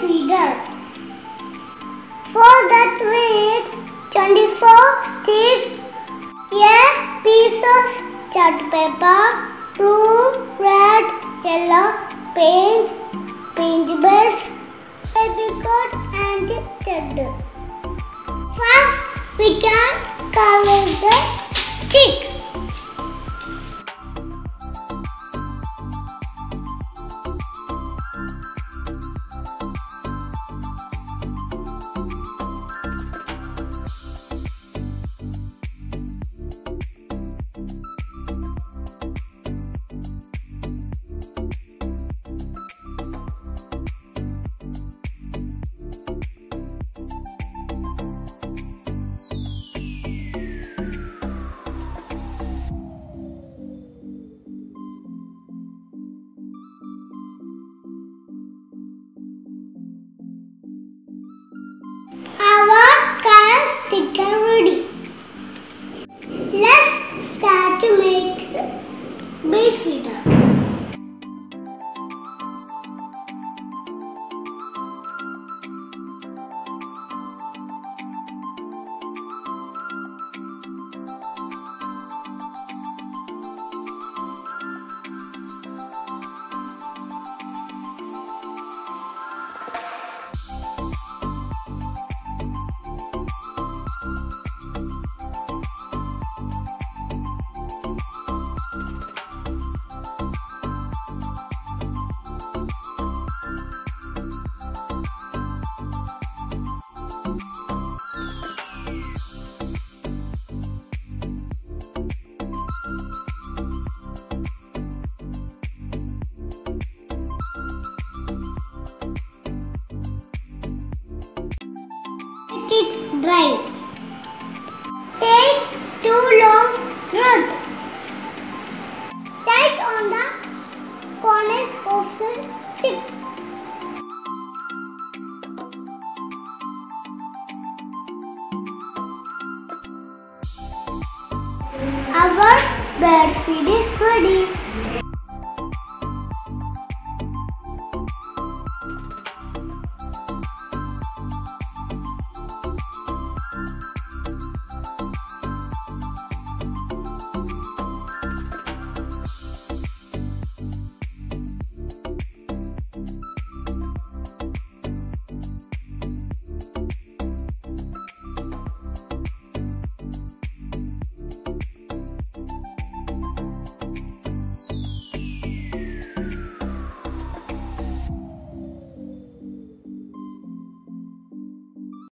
feeder. For that weight 24 stick, a piece of chart paper, blue, red, yellow, paint, paint brush, baby coat and thread. First, we can cover the stick. To make bee feeder. get it right. Take two long crud. Tight on the corners of the stick. Our bird feed is ready.